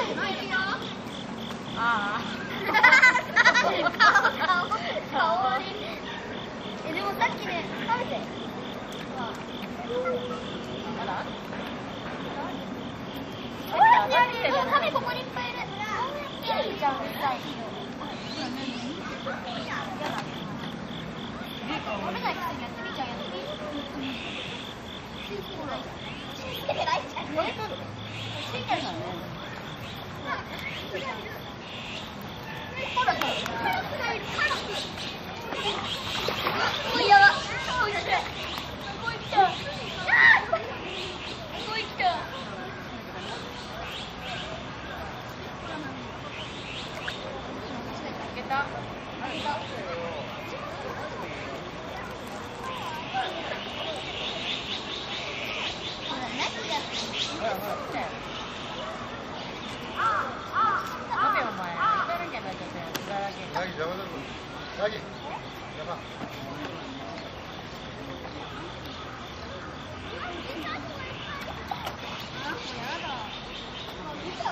あれないよあ顔顔顔えでもさっきね食べてあ。あら。ほら亀ここにいっぱいいるいいじゃんみたい食べないくせにやってみちゃうやってみつけてないじゃんこれ取る。ついてるのね。ほらほらおいやばおいし可以来吧啊虎牙的好一个